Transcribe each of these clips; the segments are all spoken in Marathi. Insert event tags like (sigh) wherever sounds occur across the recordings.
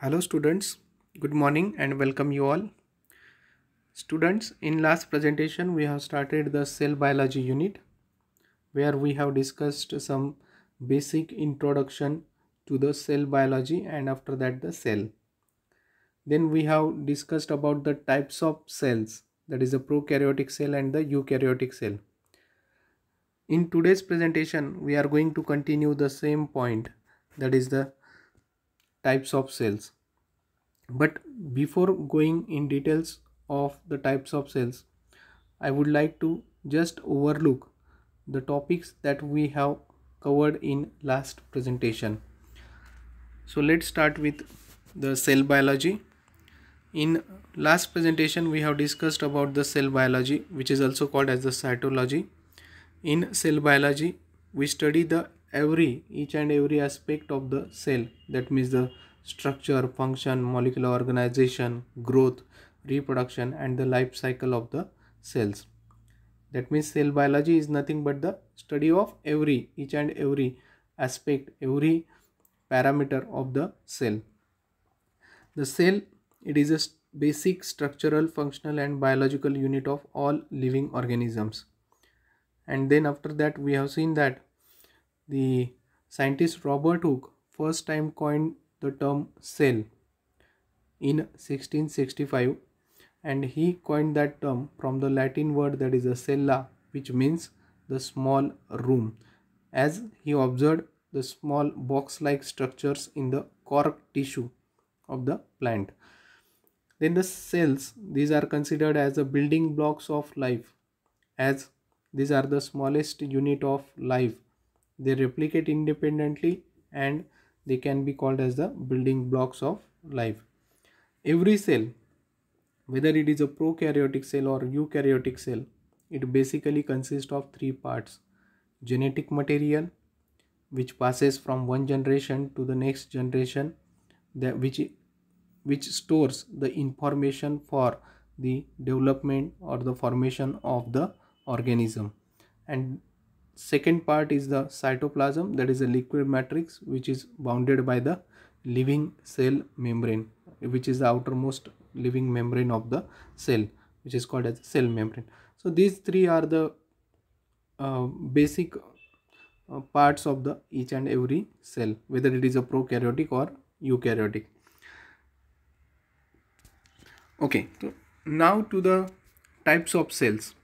Hello students, good morning and welcome you all. Students, in last presentation we have started the cell biology unit where we have discussed some basic introduction to the cell biology and after that the cell. Then we have discussed about the types of cells that is the prokaryotic cell and the eukaryotic cell. In today's presentation we are going to continue the same point that is the types of cells. But before going in details of the types of cells i would like to just overlook the topics that we have covered in last presentation. So let's start with the cell biology. In last presentation we have discussed about the cell biology which is also called as the cytology. In cell biology we study the every each and every aspect of the cell. That means the structure function molecular organization growth reproduction and the life cycle of the cells. That means cell biology is nothing but the study of every each and every aspect every parameter of the cell. The cell it is a basic structural functional and biological unit of all living organisms. And then after that we have seen that the scientist Robert Hooke first time coined the term cell in 1665 and he coined that term from the Latin word that is a cella which means the small room. As he observed the small box like structures in the cork tissue of the plant. Then the cells these are considered as the building blocks of life. As these are the smallest unit of life they replicate independently and they can be called as the building blocks of life. Every cell whether it is a prokaryotic cell or eukaryotic cell it basically consists of three parts. Genetic material which passes from one generation to the next generation that which which stores the information for the development or the formation of the organism. And second part is the cytoplasm that is a liquid matrix which is bounded by the living cell membrane which is the outermost living membrane of the cell which is called as cell membrane. So these three are the uh, basic uh, parts of the each and every cell whether it is a prokaryotic or eukaryotic. Okay so now to the types of cells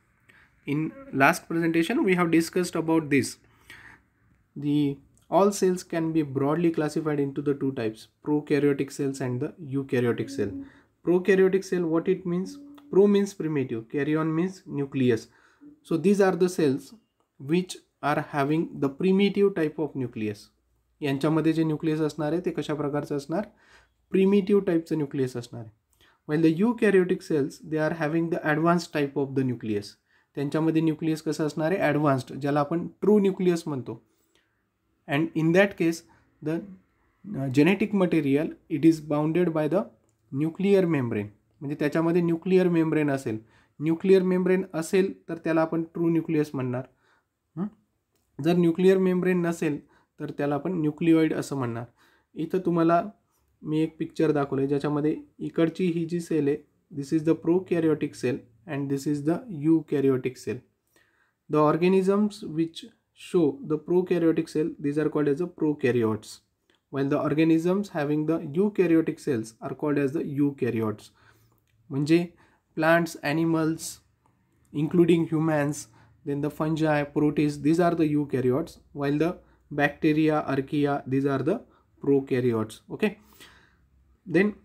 in last presentation we have discussed about this the all cells can be broadly classified into the two types prokaryotic cells and the eukaryotic cell prokaryotic cell what it means pro means primitive karyon means nucleus so these are the cells which are having the primitive type of nucleus यांच्यामध्ये जे न्यूक्लियस असणार आहे ते कशा प्रकारचं असणार प्रिमिटिव्ह टाईपचं न्यूक्लियस असणार आहे well the eukaryotic cells they are having the advance type of the nucleus त्यांच्यामध्ये न्यूक्लियस कसं असणार आहे? ॲडव्हान्स्ड ज्याला आपण ट्रू न्यूक्लियस म्हणतो. And in that case the genetic material it is bounded by the nuclear membrane म्हणजे त्याच्यामध्ये न्यूक्लिअर मेम्ब्रेन असेल. न्यूक्लिअर मेम्ब्रेन असेल तर त्याला आपण ट्रू न्यूक्लियस म्हणणार. जर न्यूक्लिअर मेम्ब्रेन नसेल तर त्याला आपण न्यूक्लिओइड असं म्हणणार. इथं तुम्हाला मी एक पिक्चर दाखवलं आहे ज्याच्यामध्ये इकडची ही जी सेल आहे this is the prokaryotic cell and this is the eukaryotic cell. The organisms which show the prokaryotic cell, these are called as the prokaryotes, while the organisms having the eukaryotic cells are called as the eukaryotes. म्हणजे plants, animals, including humans, then the fungi, protists, these are the eukaryotes, while the bacteria, archaea, these are the prokaryotes. Okay. Then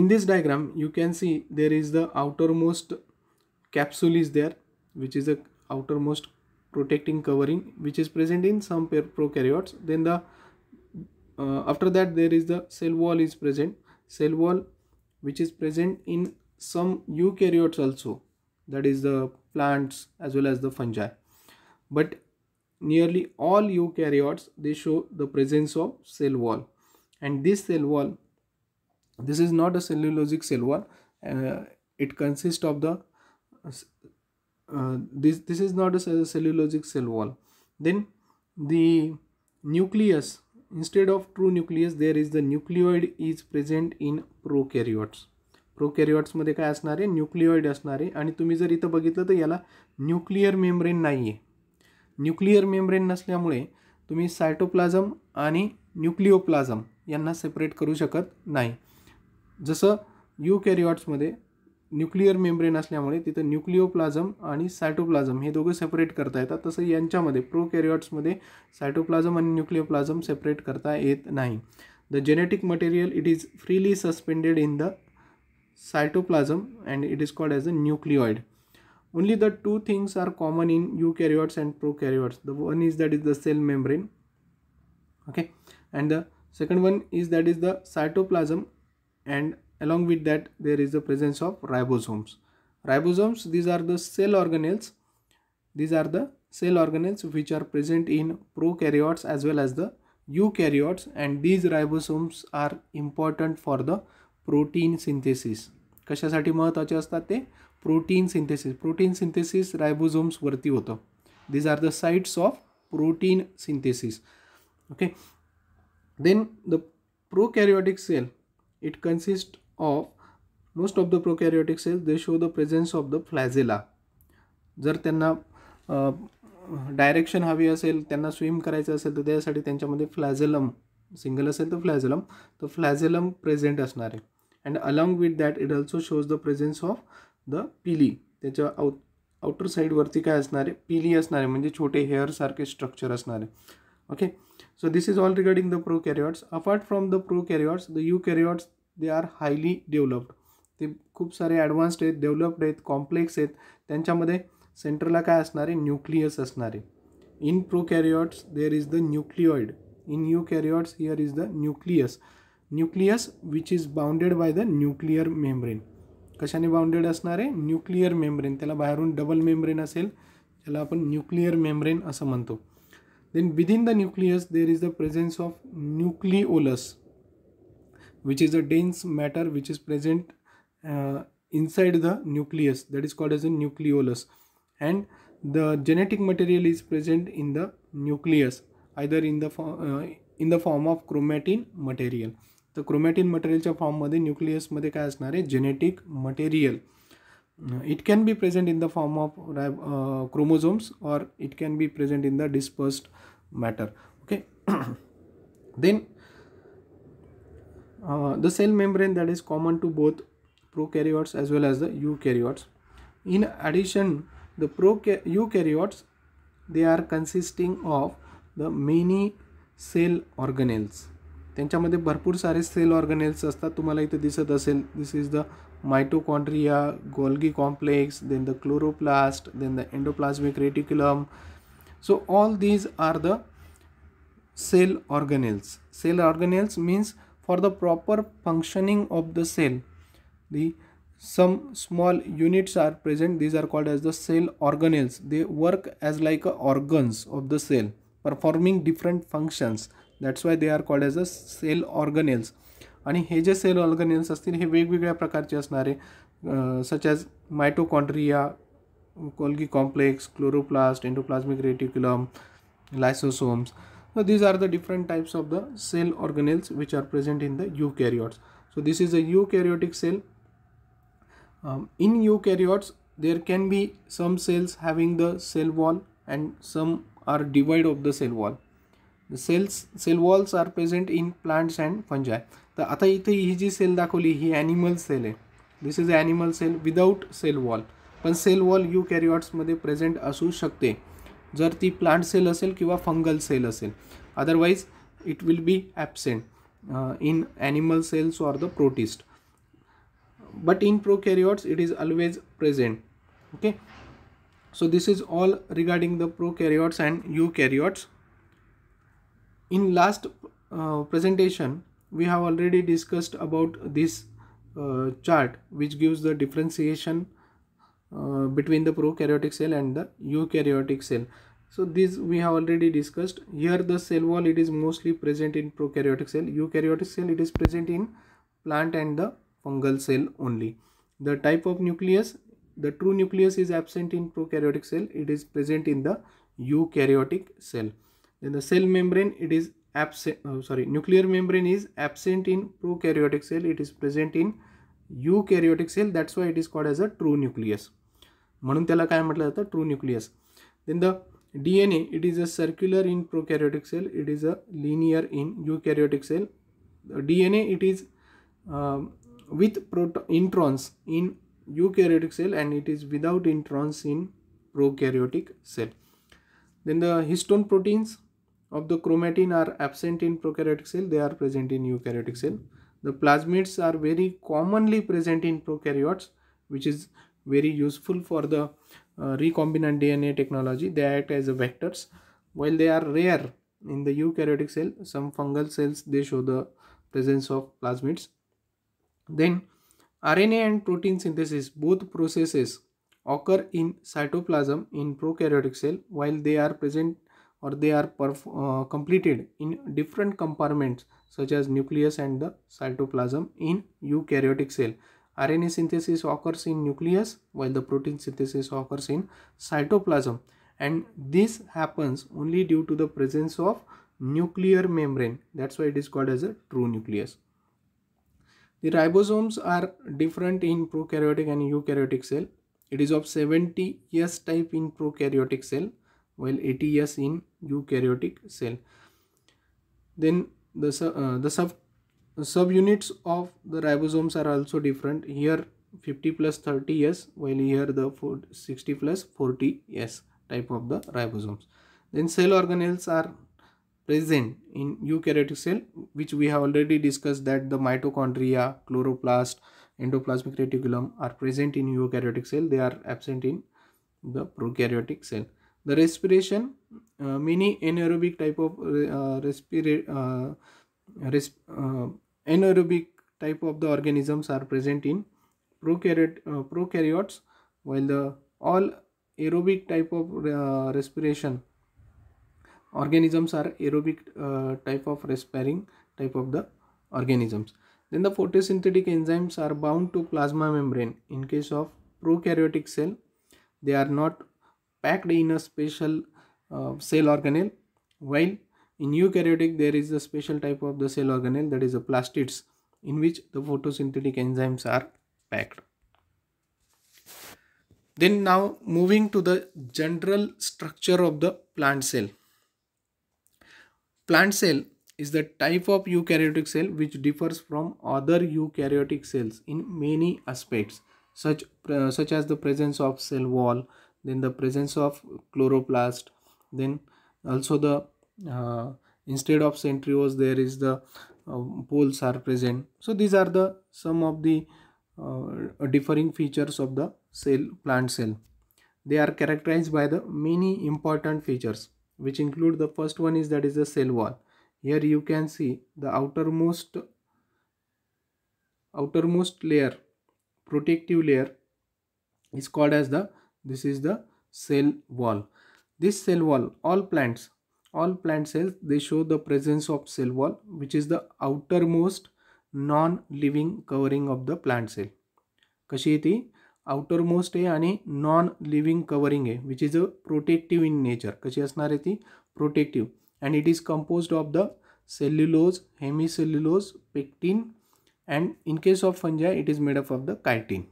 in this diagram you can see there is the outermost capsule is there which is the outermost protecting covering which is present in some prokaryotes. Then the uh, after that there is the cell wall is present. Cell wall which is present in some eukaryotes also. That is the plants as well as the fungi. But nearly all eukaryotes they show the presence of cell wall. And this cell wall this is not a cellulosic cell wall uh, it consists of the uh, this this is not a cellulosic cell wall then the nucleus instead of true nucleus there is the nucleoid is present in prokaryotes प्रोकॅरियॉट्समध्ये काय असणार आहे न्यूक्लिओइड असणार आहे आणि तुम्ही जर इथं बघितलं तर याला न्यूक्लिअर मेम्ब्रेन नाही आहे न्यूक्लिअर मेम्ब्रेन नसल्यामुळे तुम्ही सायटोप्लाझम आणि न्यूक्लिओप्लाझम यांना सेपरेट करू शकत नाही जसं यू कॅरिऑट्समध्ये न्यूक्लिअर मेम्ब्रेन असल्यामुळे तिथं न्यूक्लिओप्लाझम आणि सायटोप्लाझम हे दोघं सेपरेट करता येतात. तसं यांच्यामध्ये प्रो कॅरिऑट्समध्ये सायटोप्लाझम आणि न्यूक्लिओप्लाझम सेपरेट करता येत नाही. The genetic material it is freely suspended in the cytoplasm and it is called as a nucleoid only the two things are common in eukaryotes and prokaryotes the one is that is the cell membrane okay and the second one is that is the cytoplasm and along with that there is the presence of ribosomes ribosomes these are the cell organelles these are the cell organelles which are present in prokaryotes as well as the eukaryotes and these ribosomes are important for the protein synthesis कशासाठी महत्त्वाचे असतात ते प्रोटीन सिंथेसिस प्रोटीन सिंथेसिस रायबोझोम्सवरती होतं these are the sites of protein synthesis okay then the prokaryotic cell It consists of most of the prokaryotic cells they show the presence of the flagella जर त्यांना डायरेक्शन हवी असेल त्यांना स्विम करायचं असेल तर त्यासाठी त्यांच्यामध्ये फ्लॅझेलम सिंगल असेल तर फ्लॅझेलम तर फ्लॅझेलम प्रेझेंट असणार आहे. And along with that it also shows the presence of the pili त्याच्या आउट आउटर साईडवरती काय असणार आहे? पिली असणार आहे म्हणजे छोटे हेअरसारखे स्ट्रक्चर असणार आहे. Okay so this is all regarding the pro Apart from from the pro eukaryotes the you highly they are highly ते खूप सारे ॲडव्हान्स्ड आहेत डेव्हलप्ड आहेत कॉम्प्लेक्स आहेत. त्यांच्यामध्ये सेंटरला काय असणारे न्यूक्लियस असणारे in prokaryotes there is the nucleoid in eukaryotes here is the nucleus nucleus which is bounded by the nuclear membrane कशाने बाउंडेड असणार आहे? न्यूक्लिअर मेम्ब्रेन त्याला बाहेरून डबल मेम्ब्रेन असेल. त्याला आपण न्यूक्लिअर मेम्ब्रेन असं म्हणतो. then within the nucleus there is the presence of nucleolus which is a dense matter which is present inside the nucleus that is called as a nucleolus and the genetic material is present in the nucleus either in the uh, in the form of chromatin material तर क्रोमॅटिन मटेरियलच्या फॉर्ममध्ये न्यूक्लियसमध्ये काय असणार आहे genetic material it can be present in the form of chromosomes or it can be present in the dispersed matter okay (coughs) then the cell membrane that is common to both prokaryotes as well as the eukaryotes in addition the eukaryotes they are consisting of the many cell organelles त्यांच्यामध्ये भरपूर सारे सेल ऑर्गनेल्स असतात तुम्हाला इथं दिसत असेल this is the mitochondria, Golgi complex, then the chloroplast, then the endoplasmic reticulum. So all these are the cell organelles. Cell organelles means for the proper functioning of the cell. The some small units are present. These are called as the cell organelles. They work as like organs of the cell performing different functions. That's why they are called as the cell organelles. आणि हे जे सेल ऑर्गनेल्स असतील हे वेगवेगळ्या प्रकारचे असणारे such as mitochondria Golgi complex chloroplast endoplasmic reticulum lysosomes so these are the different types of the cell organelles which are present in the eukaryotes so this is a eukaryotic cell um, in eukaryotes there can be some cells having the cell wall and some are divide of the cell wall the cells cell walls are present in plants and fungi तर आता इथे ही जी सेल दाखवली ही ॲनिमल सेल आहे. This is animal cell without cell wall पण सेल वॉल यू कॅरिऑट्समध्ये प्रेझेंट असू शकते. जर ती प्लांट सेल असेल किंवा फंगल सेल असेल. Otherwise it will be absent in animal cells or the protist but in prokaryotes it is always present okay so this is all regarding the prokaryotes and eukaryotes. In last uh, presentation we have already discussed about this uh, chart which gives the differentiation uh, between the prokaryotic cell and the eukaryotic cell. So this we have already discussed. Here the cell wall it is mostly present in prokaryotic cell. Eukaryotic cell it is present in plant and the fungal cell only. The type of nucleus the true nucleus is absent in prokaryotic cell. It is present in the eukaryotic cell. Then the cell membrane it is absent sorry nuclear membrane is absent in prokaryotic cell it is present in eukaryotic cell that's why it is called as a true nucleus म्हणून त्याला काय म्हटलं जातं true nucleus then the D N A it is a circular in prokaryotic cell it is a linear in eukaryotic cell D N A it is with proto introns in eukaryotic cell and it is without introns in prokaryotic cell. Then the histone proteins of the chromatin are absent in prokaryotic cell, they are present in eukaryotic cell. The plasmids are very commonly present in prokaryotes which is very useful for the uh, recombinant DNA technology. They act as vectors. While they are rare in the eukaryotic cell, some fungal cells they show the presence of plasmids. Then RNA and protein synthesis, both processes occur in cytoplasm in prokaryotic cell while they are present or they are uh, completed in different compartments such as nucleus and the cytoplasm in eukaryotic cell. RNA synthesis occurs in nucleus while the protein synthesis occurs in cytoplasm and this happens only due to the presence of nuclear membrane that's why it is called as a true nucleus. The ribosomes are different in prokaryotic and eukaryotic cell. It is of 70S type in prokaryotic cell while 80S in eukaryotic cell. Then the, uh, the sub subunits of the ribosomes are also different. Here 50 plus 30S while here the 60 plus 40S type of the ribosomes. Then cell organelles are present in eukaryotic cell which we have already discussed that the mitochondria, chloroplast, endoplasmic reticulum are present in eukaryotic cell. They are absent in the prokaryotic cell. The respiration, uh, many anaerobic type of uh, respira uh, uh, anaerobic type of the organisms are present in prokaryot, uh, prokaryotes while the all aerobic type of uh, respiration organisms are aerobic uh, type of respiring type of the organisms. Then the photosynthetic enzymes are bound to plasma membrane. In case of prokaryotic cell they are not packed in a special uh, cell organelle while in eukaryotic, there is a special type of the cell organelle that is the plastids in which the photosynthetic enzymes are packed. Then now moving to the general structure of the plant cell. Plant cell is the type of eukaryotic cell which differs from other eukaryotic cells in many aspects such, uh, such as the presence of cell wall, then the presence of chloroplast, then also the uh, instead of centrioles there is the uh, poles are present. So these are the some of the uh, differing features of the cell plant cell. They are characterized by the many important features which include the first one is that is the cell wall. Here you can see the outermost outermost layer protective layer is called as the this is the cell wall this cell wall all plants all plant cells they show the presence of cell wall which is the outermost non-living covering of the plant cell कशी आहे ती आउटरमोस्ट आहे आणि नॉन लिव्हिंग कवरिंग आहे which is a protective in nature कशी असणार आहे ती protective and it is composed of the cellulose hemicellulose pectin and in case of fungi it is made up of the chitin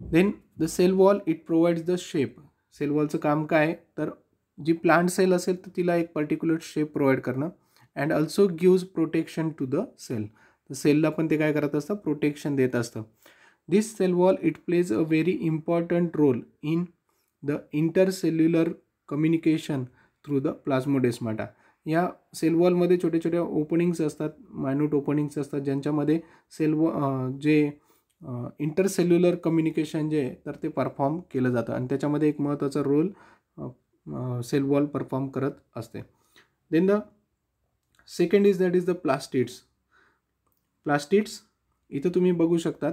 Then the cell wall it provides the shape cell वॉलचं काम काय? तर जी प्लांट सेल असेल तर तिला एक पर्टिक्युलर शेप प्रोव्हाइड करणं. And also gives protection to the cell तर सेलला पण ते काय करत असतं? प्रोटेक्शन देत असतं. This cell wall it plays a very important role in the intercellular communication through the plasmodesmata या सेल वॉलमध्ये छोट्या छोट्या ओपनिंग्स असतात मायन्यूट ओपनिंग्स असतात ज्यांच्यामध्ये सेल वॉ जे इंटरसेल्युलर कम्युनिकेशन जे आहे तर ते परफॉर्म केलं जातं. आणि त्याच्यामध्ये एक महत्त्वाचा रोल सेल वॉल परफॉर्म करत असते. Then the second is that is the plastids plastids इथं तुम्ही बघू शकतात.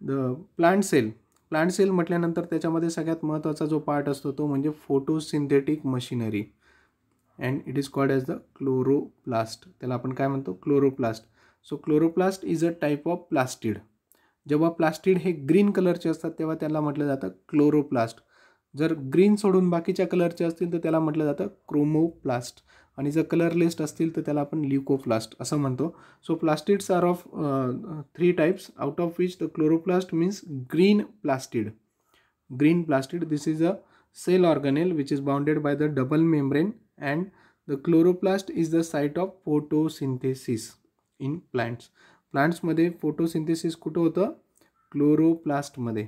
The plant cell plant cell म्हटल्यानंतर त्याच्यामध्ये सगळ्यात महत्त्वाचा जो पार्ट असतो तो म्हणजे photosynthetic machinery and it is called as the chloroplast त्याला आपण काय म्हणतो? Chloroplast so chloroplast is a type of plastid जेव्हा प्लास्टिड हे ग्रीन कलरचे असतात तेव्हा त्याला म्हटलं जातं क्लोरोप्लास्ट. जर ग्रीन सोडून बाकीच्या कलरचे असतील तर त्याला म्हटलं जातं क्रोमोप्लास्ट. आणि जर कलरलेस्ट असतील तर त्याला आपण ल्युकोप्लास्ट असं म्हणतो. So plastids are of three types out of which the chloroplast means green plastid green plastid this is a cell organelle which is bounded by the double membrane and the chloroplast is the site of photosynthesis in plants प्लांट्समध्ये photosynthesis कुठं होतं? क्लोरोप्लास्टमध्ये.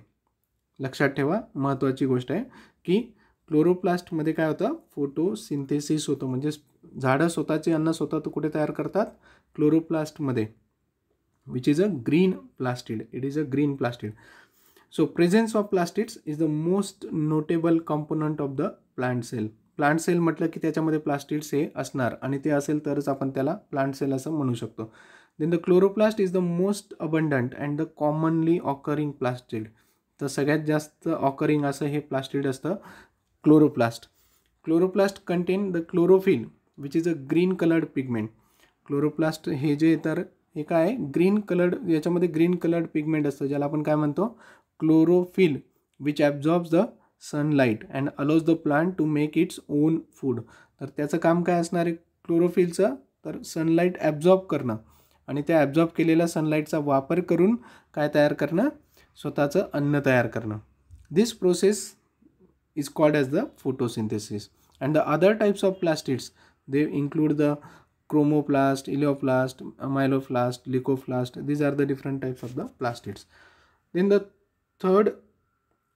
लक्षात ठेवा महत्त्वाची गोष्ट आहे की क्लोरोप्लास्टमध्ये काय होतं? फोटोसिंथेसिस होतं. म्हणजे झाडं स्वतःचे अन्न स्वतः तर कुठे तयार करतात? क्लोरोप्लास्टमध्ये. Which is a green plastid it is a green plastid so presence of plastids is the most notable component of the plant cell plant cell म्हटलं की त्याच्यामध्ये प्लास्टिड्स हे असणार. आणि ते असेल तरच आपण त्याला प्लांट सेल असं म्हणू शकतो. Then the chloroplast is the most abundant and the commonly occurring plastid तर सगळ्यात जास्त ऑकरिंग असं हे प्लास्टिड असतं chloroplast chloroplast contain the chlorophyll which is a green coloured pigment chloroplast हे जे तर हे काय ग्रीन कलर्ड याच्यामध्ये ग्रीन कलर्ड पिगमेंट असतं ज्याला आपण काय म्हणतो? Chlorophyll which absorbs the sunlight and allows the plant to make its own food तर त्याचं काम काय असणार आहे? क्लोरोफिलचं तर सनलाईट ॲब्झॉर्ब करणं. आणि त्या ॲब्झॉर्ब केलेल्या सनलाईटचा वापर करून काय तयार करणं? स्वतःचं अन्न तयार करणं. This process is called as the photosynthesis and the other types of plastids they include the chromoplast elaioplast amyloplasty, leucoplast these are the different types of the plastids then the third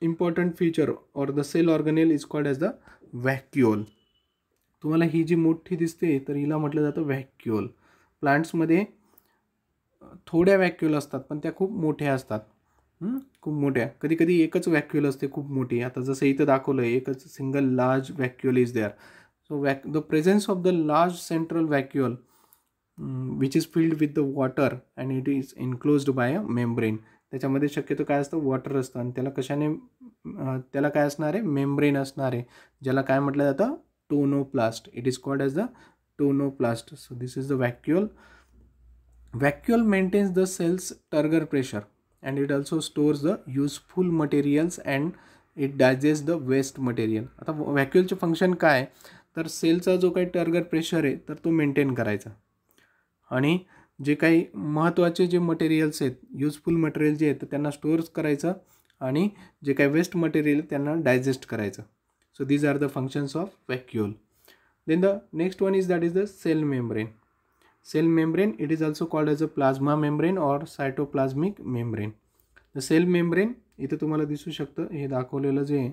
important feature or the cell organelle is called as the vacuole. तुम्हाला ही जी मोठी दिसते तर हिला म्हटलं जातं व्हॅक्युअल प्लांट्समध्ये थोड्या व्हॅक्युल असतात पण त्या खूप मोठ्या असतात. खूप मोठ्या. कधी कधी एकच व्हॅक्युअल असते खूप मोठी. आता जसं इथं दाखवलं आहे एकच single large vacuole is there so vac the presence of the large central vacuole which is filled with the water and it is enclosed by a membrane त्याच्यामध्ये शक्यतो काय असतं? वॉटर असतं. आणि त्याला कशाने त्याला काय असणार आहे? मेम्ब्रेन असणार आहे. ज्याला काय म्हटलं जातं? Tonoplast it is called as the tonoplast so this is the vacuole vacuole maintains the cells turgor pressure and it also stores the useful materials and it digest the waste material आता व्हॅक्युअलचे फंक्शन काय? तर सेलचा जो काही टर्गर प्रेशर आहे तर तो मेंटेन करायचा. आणि जे काही महत्त्वाचे जे मटेरियल्स आहेत युजफुल मटेरियल जे आहेत त्यांना स्टोअर्स करायचं आणि जे काही वेस्ट मटेरियल त्यांना डायजेस्ट करायचं. So these are the functions of vacuole then the next one is that is the cell membrane cell membrane it is also called as a plasma membrane or cytoplasmic membrane the cell membrane, इथं तुम्हाला दिसू शकतं हे दाखवलेलं जे आहे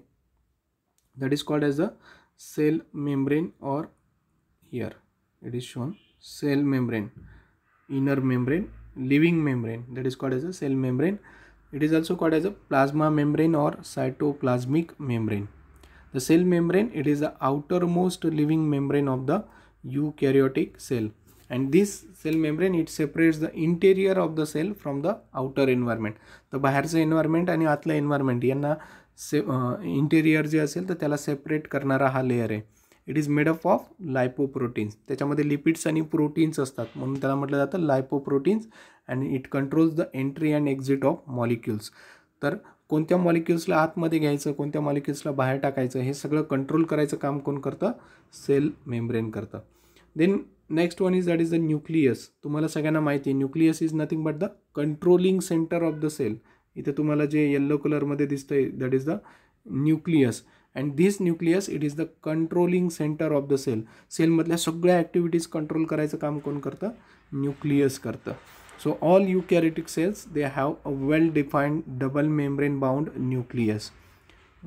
that is called as a cell membrane or here it is shown cell membrane inner membrane living membrane that is called as a cell membrane it is also called as a plasma membrane or cytoplasmic membrane the cell membrane it is the outer most living membrane of the eukaryotic cell and this cell membrane it separates the interior of the cell from the outer environment. तर बाहेरचं एन्व्हायरमेंट आणि आतलं एन्व्हायरमेंट यांना से इंटेरियर जे असेल तर त्याला सेपरेट करणारा हा लेअर आहे. It is made up of lipoproteins त्याच्यामध्ये लिपिड्स आणि प्रोटीन्स असतात. म्हणून त्याला म्हटलं जातं lipoproteins and it controls the entry and exit of molecules तर कोणत्या मॉलिक्युल्सला आतमध्ये घ्यायचं कोणत्या मॉलिक्युल्सला बाहेर टाकायचं हे सगळं कंट्रोल करायचं काम कोण करतं? सेल मेम्ब्रेन करतं. Then next one is that is the nucleus तुम्हाला सगळ्यांना माहिती आहे nucleus is nothing but the controlling centre of the cell इथे तुम्हाला जे येल्लो कलरमध्ये दिसतं आहे that is the nucleus and this nucleus it is the controlling centre of the cell सेलमधल्या सगळ्या ॲक्टिव्हिटीज कंट्रोल करायचं काम कोण करतं? न्यूक्लियस करतं. So all eukaryotic cells they have a well defined double membrane bound nucleus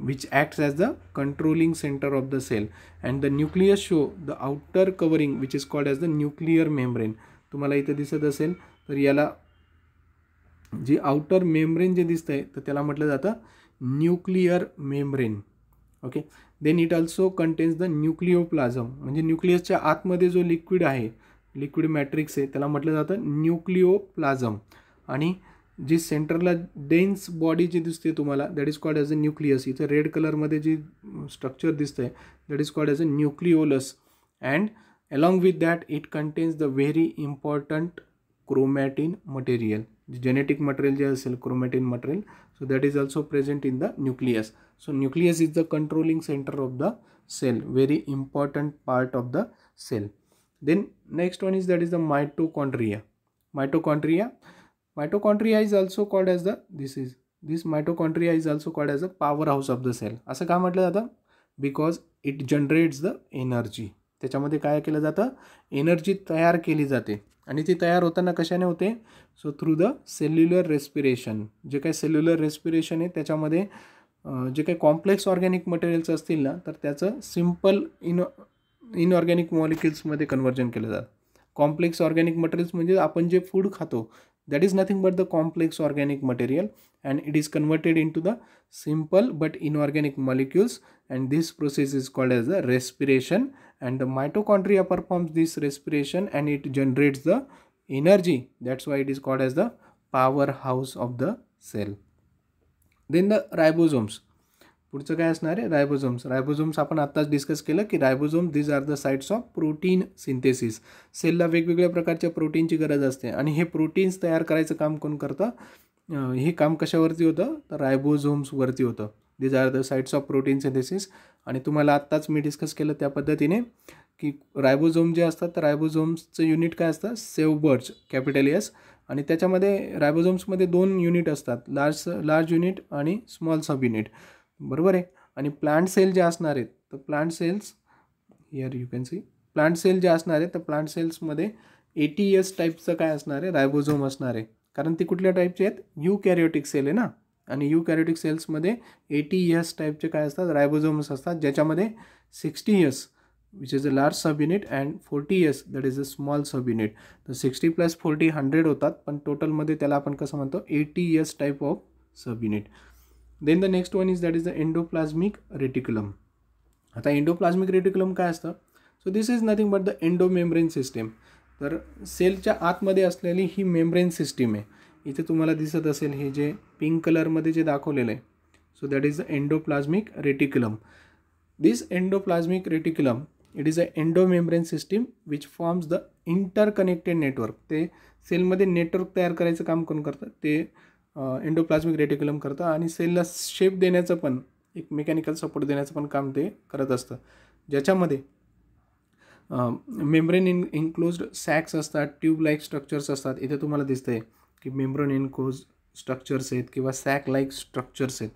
which acts as the controlling center of the cell. And the nucleus show the outer covering which is called as the nuclear membrane. तुम्हाला इथं दिसत असेल तर याला जे आउटर मेम्ब्रेन जे दिसतंय तर त्याला म्हटलं जातं nuclear membrane okay then it also contains the nucleoplasm म्हणजे न्यूक्लियसच्या आतमध्ये जो लिक्विड आहे लिक्विड मॅट्रिक्स आहे त्याला म्हटलं जातं न्यूक्लिओप्लाझम आणि जी सेंटरला डेन्स बॉडी जी दिसते तुम्हाला that is called as a nucleus इथं रेड कलरमध्ये जी स्ट्रक्चर दिसतं आहे that is called as a nucleolus and along with that it contains the very important chromatin material genetic material जे असेल chromatin material so that is also present in the nucleus so nucleus is the controlling centre of the cell very important part of the cell then next one is that is the mitochondria mitochondria mitochondria is also called as the this is this mitochondria is also called as a power house of the cell असं का म्हटलं जातं? Because it generates the energy त्याच्यामध्ये काय केलं जातं? एनर्जी तयार केली जाते. आणि ती तयार होताना कशाने होते? So through the cellular respiration जे काही सेल्युलर रेस्पिरेशन आहे त्याच्यामध्ये जे काही कॉम्प्लेक्स ऑर्गॅनिक मटेरियल्स असतील ना तर त्याचं सिंपल इन इनऑर्गॅनिक मॉलिक्युल्समध्ये कन्वर्जन केलं जातं. कॉम्प्लेक्स ऑर्गॅनिक मटेरियल्स म्हणजे आपण जे फूड खातो that is nothing but the complex organic material and it is converted into the simple but inorganic molecules and this process is called as the respiration. And the mitochondria performs this respiration and it generates the energy. That's why it is called as the powerhouse of the cell. Then the ribosomes. पुढचं काय असणार आहे? रायबोझोम्स. रायबोझोम्स आपण आत्ताच डिस्कस केलं की ribosome these are the sites of protein synthesis सेलला वेगवेगळ्या प्रकारच्या प्रोटीनची गरज असते. आणि हे प्रोटीन्स तयार करायचं काम कोण करतं? हे काम कशावरती होतं? तर रायबोझोम्सवरती होतं. These are the sites of protein synthesis आणि तुम्हाला आत्ताच मी डिस्कस केलं त्या पद्धतीने की रायबोझोम जे असतात तर रायबोझोम्सचं युनिट काय असतं? सेवबर्ज कॅपिटल एस आणि त्याच्यामध्ये रायबोझोम्समध्ये दोन युनिट असतात. लार्ज लार्ज युनिट आणि स्मॉल सब युनिट बरोबर आहे. आणि प्लांट सेल जे असणार आहेत तर plant cells here you can see plant cell जे असणार आहे तर प्लांट सेल्समध्ये एटी टी एस टाईपचं काय असणार आहे? रायबोझोम असणार आहे. कारण ती कुठल्या टाईपचे आहेत? यू कॅरिओटिक सेल आहे ना. आणि यू कॅरिओटिक सेल्समध्ये एटी टी एस टाईपचे काय असतात? रायबोझोम्स असतात ज्याच्यामध्ये sixty years which is a large sub unit and forty years that is a small sub unit तर सिक्स्टी प्लस फोर्टी हंड्रेड होतात पण टोटलमध्ये त्याला आपण कसं म्हणतो? Eighty years type of sub unit then the next one is that is the endoplasmic reticulum आता एंडोप्लाझ्मिक रेटिक्युलम काय असतं? So this is nothing but the endo membrane system तर सेलच्या आतमध्ये असलेली ही मेम्ब्रेन सिस्टीम आहे. इथे तुम्हाला दिसत असेल हे जे पिंक कलरमध्ये जे दाखवलेलं आहे. So that is the endoplasmic reticulum this endoplasmic reticulum it is a endo membrane system which forms the interconnected network ते सेलमध्ये नेटवर्क तयार करायचं काम कोण करतं? ते एंडोप्लाझ्मिक रेटिक्युलम करतं आणि सेलला शेप देण्याचं पण एक मेकॅनिकल सपोर्ट देण्याचं पण काम ते करत असतं. ज्याच्यामध्ये मेम्ब्रेन इन इन्क्लोज्ड सॅक्स असतात ट्यूब लाईक स्ट्रक्चर्स असतात. इथे तुम्हाला दिसतं आहे की मेम्ब्रेन इन्क्लोज स्ट्रक्चर्स आहेत किंवा सॅक लाईक स्ट्रक्चर्स आहेत.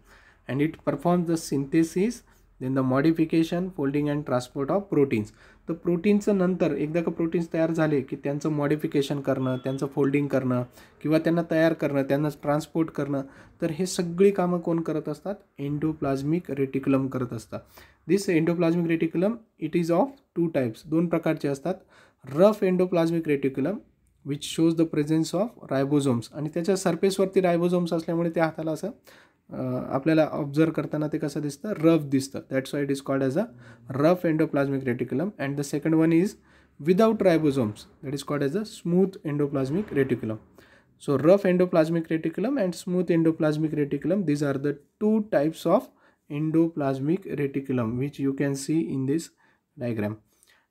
And it perform the synthesis then the modification folding and transport of proteins तर प्रोटीन्सचं नंतर एकदा का प्रोटीन्स तयार झाले की त्यांचं मॉडिफिकेशन करणं त्यांचं फोल्डिंग करणं किंवा त्यांना तयार करणं त्यांना ट्रान्सपोर्ट करणं तर हे सगळी कामं कोण करत असतात? एंडोप्लाझ्मिक रेटिक्युलम करत असतात. This endoplasmic reticulum it is of two types दोन प्रकारचे असतात. Rough endoplasmic reticulum which shows the presence of ribosomes आणि त्याच्या सरफेसवरती रायबोझोम्स असल्यामुळे त्या हाताला असं आपल्याला ऑब्झर्व करताना ते कसं दिसतं रफ दिसतं that's why it is called as a rough endoplasmic reticulum and the second one is without ribosomes that is called as a smooth endoplasmic reticulum so rough endoplasmic reticulum and smooth endoplasmic reticulum these are the two types of endoplasmic reticulum which you can see in this diagram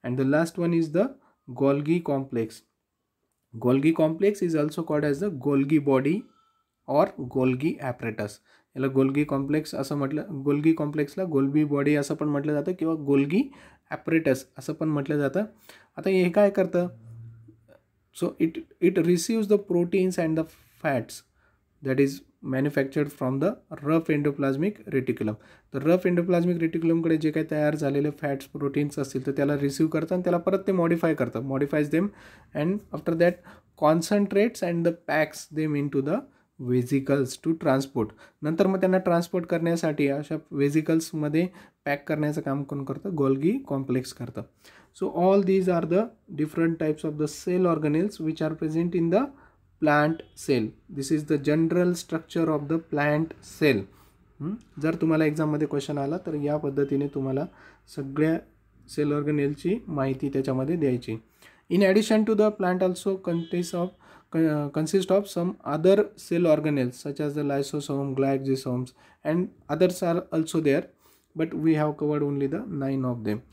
and the last one is the golgi complex golgi complex is also called as the golgi body or golgi apparatus याला गोल्गी कॉम्प्लेक्स असं म्हटलं गोल्गी कॉम्प्लेक्सला गोल्बी बॉडी असं पण म्हटलं जातं किंवा गोल्गी ॲपरेटस असं पण म्हटलं जातं. आता हे काय करतं? So it it receives the proteins and the fats that is manufactured from the rough endoplasmic reticulum तर रफ एंडोप्लाझमिक रेटिक्युलमकडे जे काही तयार झालेले फॅट्स प्रोटीन्स असतील तर त्याला रिसीव्ह करतं आणि त्याला परत ते मॉडिफाय करतं modifies them and after that concentrates and the packs them into the vesicles to transport नंतर मग त्यांना ट्रान्सपोर्ट करण्यासाठी अशा वेझिकल्समध्ये पॅक करण्याचं काम कोण करतं? गोल्गी कॉम्प्लेक्स करतं. So all these are the different types of the cell organelles which are present in the plant cell this is the general structure of the plant cell जर तुम्हाला एक्झाममध्ये क्वेश्चन आला तर या पद्धतीने तुम्हाला सगळ्या सेल ऑर्गनेलची माहिती त्याच्यामध्ये द्यायची. In addition to the plant also contains of Uh, consist of some other cell organelles such as the lysosome, glycosomes and others are also there but we have covered only the nine of them.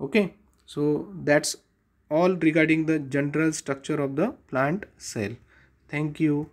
Okay so that's all regarding the general structure of the plant cell. Thank you